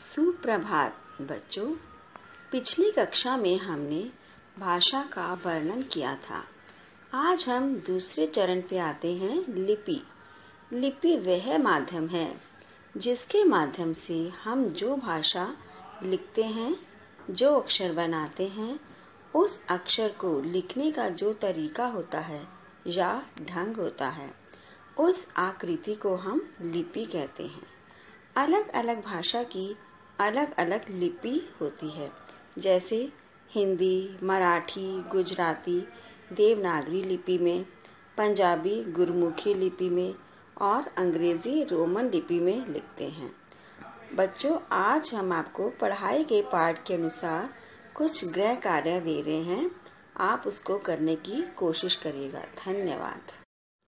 सुप्रभात, बच्चों। पिछली कक्षा में हमने भाषा का वर्णन किया था। आज हम दूसरे चरण पे आते हैं, लिपि। लिपि वह माध्यम है, जिसके माध्यम से हम जो भाषा लिखते हैं, जो अक्षर बनाते हैं, उस अक्षर को लिखने का जो तरीका होता है या ढंग होता है, उस आकृति को हम लिपि कहते हैं। अलग अलग भाषा की अलग अलग लिपि होती है। जैसे हिंदी, मराठी, गुजराती, देवनागरी लिपि में, पंजाबी गुरमुखी लिपि में और अंग्रेज़ी रोमन लिपि में लिखते हैं। बच्चों, आज हम आपको पढ़ाई के पाठ के अनुसार कुछ गृह कार्य दे रहे हैं। आप उसको करने की कोशिश करिएगा। धन्यवाद।